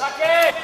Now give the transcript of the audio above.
Saquei!